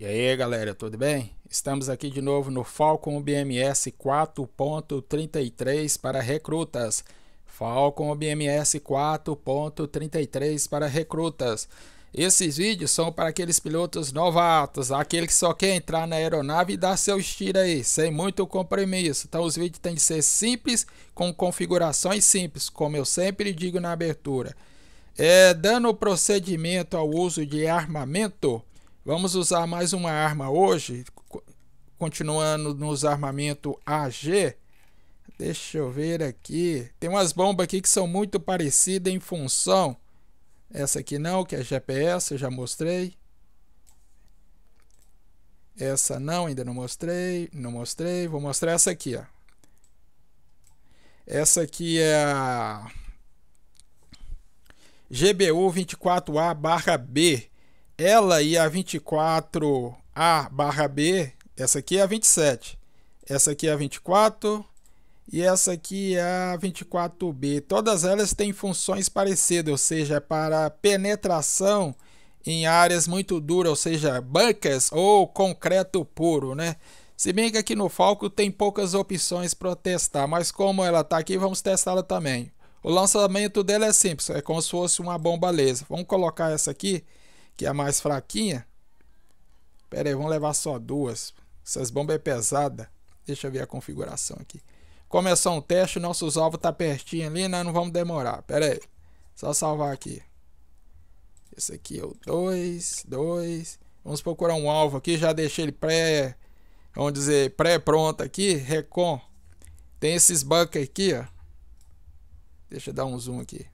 E aí galera, tudo bem? Estamos aqui de novo no Falcon BMS 4.33 para recrutas. Falcon BMS 4.33 para recrutas. Esses vídeos são para aqueles pilotos novatos, aquele que só quer entrar na aeronave e dar seu estilo aí, sem muito compromisso. Então os vídeos têm de ser simples, com configurações simples, como eu sempre digo na abertura. É, dando procedimento ao uso de armamento, Vamos usar mais uma arma hoje, continuando nos armamento AG. Deixa eu ver aqui. Tem umas bombas aqui que são muito parecidas em função. Essa aqui não, que é GPS, eu já mostrei. Essa não, ainda não mostrei. Não mostrei. Vou mostrar essa aqui, ó. Essa aqui é a GBU 24A/B ela e a 24A barra B, essa aqui é a 27, essa aqui é a 24 e essa aqui é a 24B. Todas elas têm funções parecidas, ou seja, para penetração em áreas muito duras, ou seja, bancas ou concreto puro, né? Se bem que aqui no Falco tem poucas opções para testar, mas como ela está aqui, vamos testá-la também. O lançamento dela é simples, é como se fosse uma bomba laser. Vamos colocar essa aqui que é a mais fraquinha. Pera aí, vamos levar só duas. Essas bombas é pesada. Deixa eu ver a configuração aqui. Começou um teste, nossos alvos tá pertinho ali, nós não vamos demorar. Pera aí. Só salvar aqui. Esse aqui é o 2, 2. Vamos procurar um alvo aqui, já deixei ele pré, vamos dizer, pré-pronto aqui, Recon. Tem esses bunkers aqui, ó. Deixa eu dar um zoom aqui.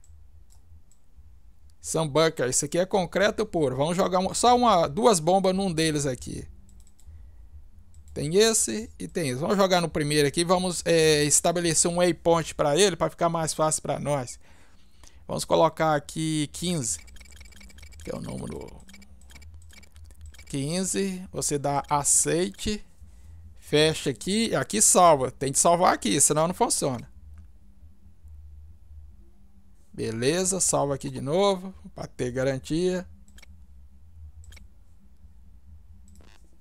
São bunker. Isso aqui é concreto puro. Vamos jogar só uma, duas bombas num deles aqui. Tem esse e tem esse. Vamos jogar no primeiro aqui. Vamos é, estabelecer um waypoint para ele para ficar mais fácil para nós. Vamos colocar aqui 15. Que é o número 15. Você dá aceite. Fecha aqui. Aqui salva. Tem que salvar aqui, senão não funciona. Beleza, salva aqui de novo, para ter garantia.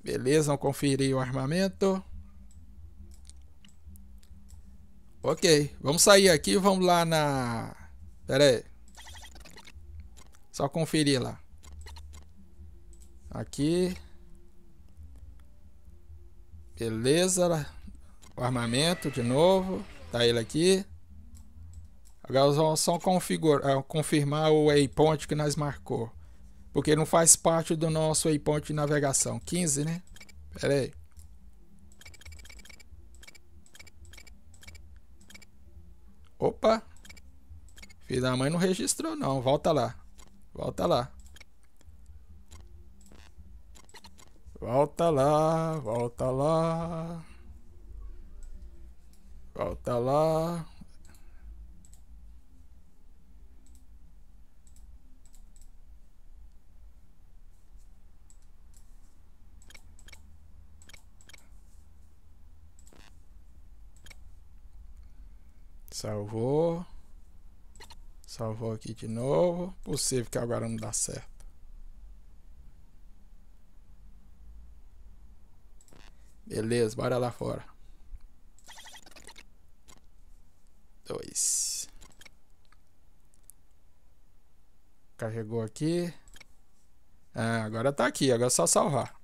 Beleza, vamos conferir o armamento. Ok, vamos sair aqui, vamos lá na... Pera aí. Só conferir lá. Aqui. Beleza. O armamento de novo. Tá ele aqui. Agora vamos só configurar, confirmar o waypoint que nós marcou. Porque não faz parte do nosso waypoint de navegação. 15, né? Pera aí. Opa! Filho da mãe não registrou não. Volta lá. Volta lá. Volta lá. Volta lá. Volta lá. Salvou. Salvou aqui de novo. Possível que agora não dá certo. Beleza, bora lá fora. Dois. Carregou aqui. Ah, agora tá aqui, agora é só salvar.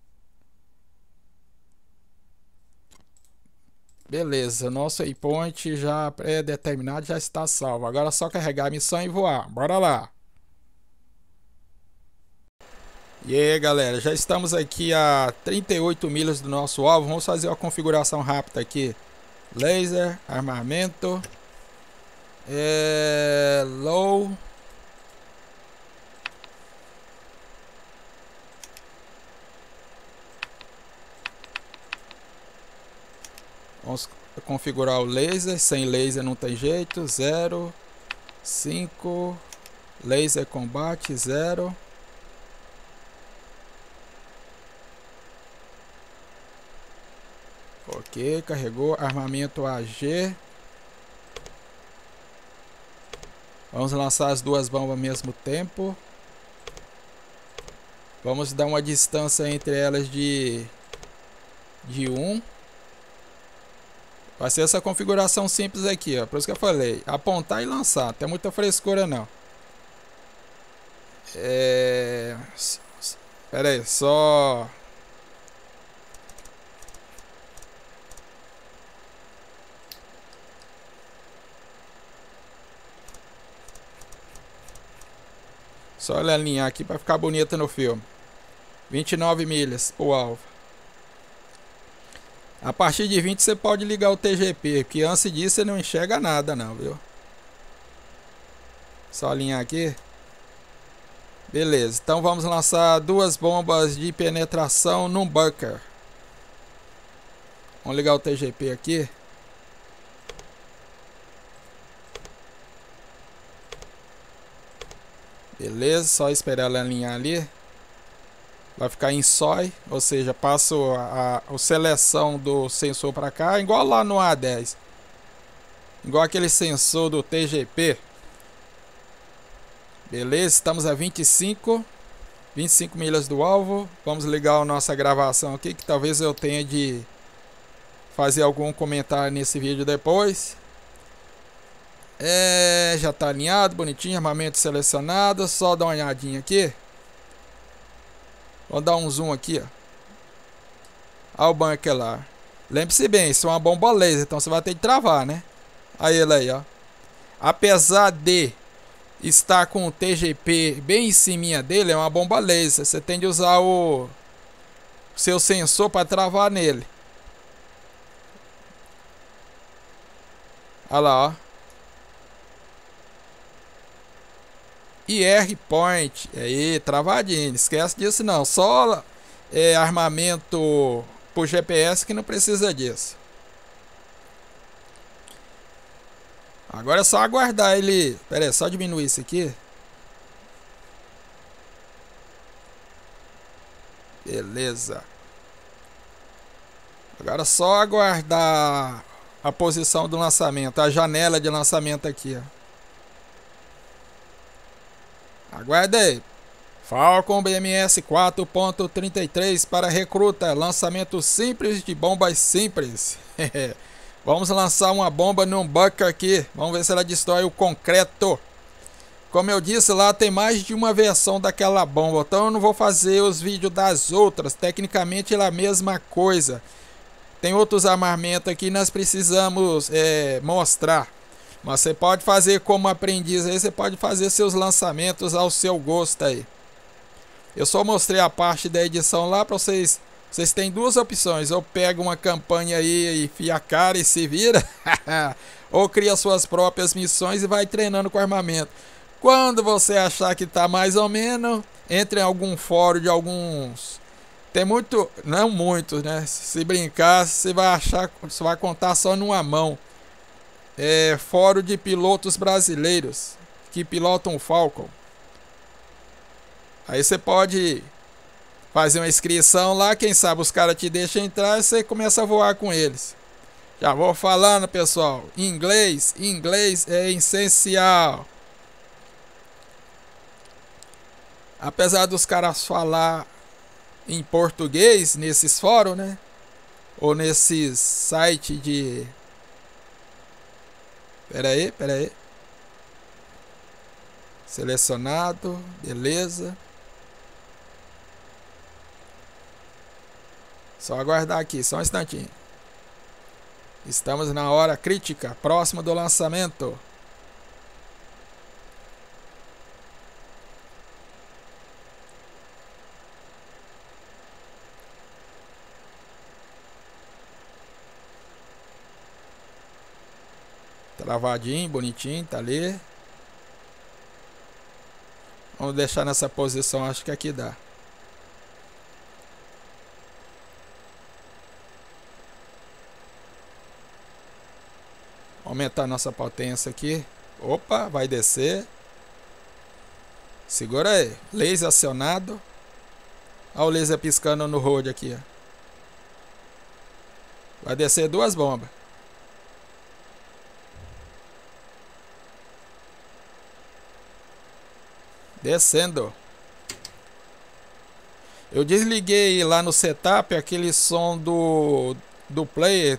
Beleza, nosso waypoint já pré-determinado já está salvo. Agora é só carregar a missão e voar. Bora lá. E aí galera, já estamos aqui a 38 milhas do nosso alvo. Vamos fazer uma configuração rápida aqui. Laser, armamento. É, low. Vamos configurar o laser. Sem laser não tem jeito. 0, 5, laser combate 0. Ok, carregou. Armamento AG. Vamos lançar as duas bombas ao mesmo tempo. Vamos dar uma distância entre elas de de 1. Um. Vai ser essa configuração simples aqui, ó. Por isso que eu falei, apontar e lançar. Tem muita frescura não. É... Pera aí, só Só alinhar aqui para ficar bonita no filme. 29 milhas o alvo. A partir de 20 você pode ligar o TGP, que antes disso você não enxerga nada não, viu? Só alinhar aqui. Beleza, então vamos lançar duas bombas de penetração num bunker. Vamos ligar o TGP aqui. Beleza, só esperar ela alinhar ali. Vai ficar em SOI, ou seja, passo a, a, a seleção do sensor para cá, igual lá no A10. Igual aquele sensor do TGP. Beleza, estamos a 25. 25 milhas do alvo. Vamos ligar a nossa gravação aqui, que talvez eu tenha de fazer algum comentário nesse vídeo depois. É, já tá alinhado, bonitinho, armamento selecionado. Só dar uma olhadinha aqui. Vou dar um zoom aqui, ó. Olha o bunker lá. Lembre-se bem, isso é uma bomba laser, então você vai ter que travar, né? Aí ele aí, ó. Apesar de estar com o TGP bem em cima dele, é uma bomba laser. Você tem de usar o seu sensor para travar nele. Olha lá, ó. IR Point. Aí, travadinho. Esquece disso não. Só é, armamento por GPS que não precisa disso. Agora é só aguardar ele. Pera aí, só diminuir isso aqui. Beleza. Agora é só aguardar a posição do lançamento, a janela de lançamento aqui, ó. Aguarde aí. Falcon BMS 4.33 para recruta. Lançamento simples de bombas simples. Vamos lançar uma bomba num bunker aqui. Vamos ver se ela destrói o concreto. Como eu disse, lá tem mais de uma versão daquela bomba. Então eu não vou fazer os vídeos das outras. Tecnicamente é a mesma coisa. Tem outros armamentos aqui que nós precisamos é, mostrar. Mas você pode fazer como aprendiz aí, você pode fazer seus lançamentos ao seu gosto aí. Eu só mostrei a parte da edição lá para vocês. Vocês têm duas opções. Ou pega uma campanha aí e fia a cara e se vira. ou cria suas próprias missões e vai treinando com armamento. Quando você achar que tá mais ou menos, entre em algum fórum de alguns. Tem muito, não muito, né? Se brincar, você vai achar, você vai contar só numa mão é, Fórum de Pilotos Brasileiros que pilotam o Falcon. Aí você pode fazer uma inscrição lá, quem sabe os caras te deixam entrar e você começa a voar com eles. Já vou falando, pessoal. Inglês, inglês é essencial. Apesar dos caras falar em português nesses fóruns, né? Ou nesses sites de Pera aí, pera aí. Selecionado, beleza. Só aguardar aqui, só um instantinho. Estamos na hora crítica, próximo do lançamento. Travadinho, bonitinho, tá ali. Vamos deixar nessa posição, acho que aqui dá. Aumentar nossa potência aqui. Opa, vai descer. Segura aí. Laser acionado. Olha o laser piscando no road aqui. Ó. Vai descer duas bombas. Descendo. Eu desliguei lá no setup aquele som do, do player.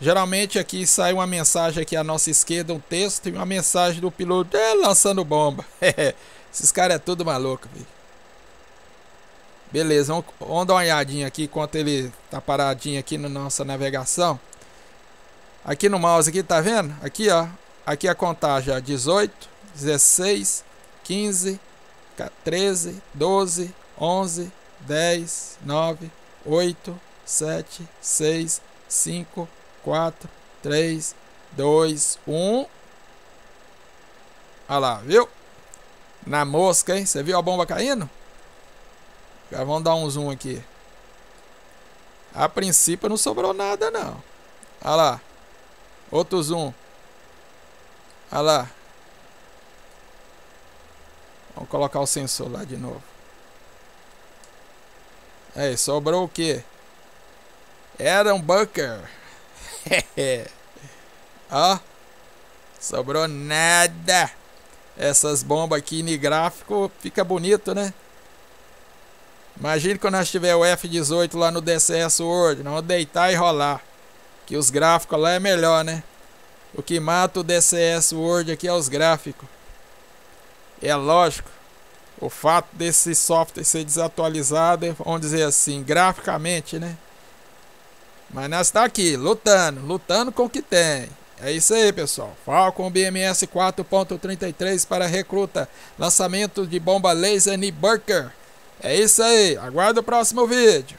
Geralmente aqui sai uma mensagem aqui à nossa esquerda, um texto e uma mensagem do piloto é, lançando bomba. Esses caras é tudo maluco, viu? Beleza, vamos, vamos, dar uma olhadinha aqui enquanto ele tá paradinho aqui na nossa navegação. Aqui no mouse aqui, tá vendo? Aqui, ó. Aqui a contagem, ó. 18, 16, 15, 13, 12, 11, 10, 9, 8, 7, 6, 5, 4, 3, 2, 1. Olha lá, viu? Na mosca, hein? Você viu a bomba caindo? Agora vamos dar um zoom aqui. A princípio não sobrou nada não. Olha lá. Outro zoom. Olha lá. Vamos colocar o sensor lá de novo. Aí, sobrou o que? Era um bunker. Ó. Sobrou nada. Essas bombas aqui em gráfico fica bonito, né? Imagine quando nós tiver o F18 lá no DCS nós vamos deitar e rolar. Que os gráficos lá é melhor, né? O que mata o DCS Word aqui é os gráficos. É lógico. O fato desse software ser desatualizado, vamos dizer assim, graficamente, né? Mas nós está aqui, lutando, lutando com o que tem. É isso aí, pessoal. Falcon BMS 4.33 para recruta. Lançamento de bomba laser Burker. É isso aí. Aguarda o próximo vídeo.